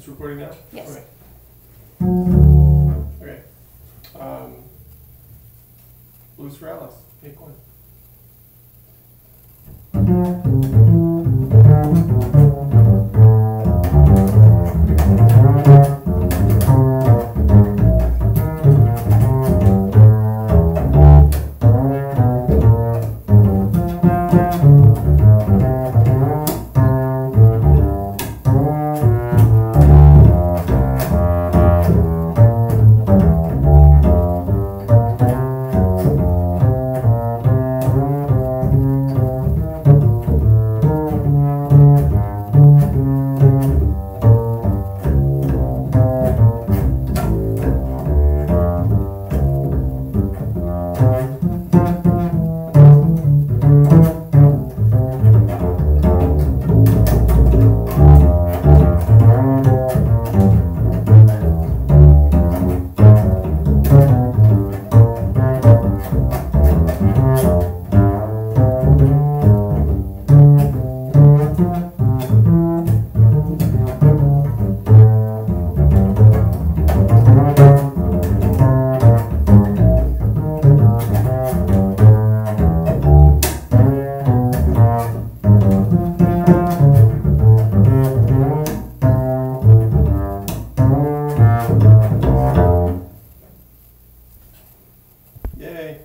It's recording now? Yes. Okay. Okay. Um, Luis Morales, take one. Yay!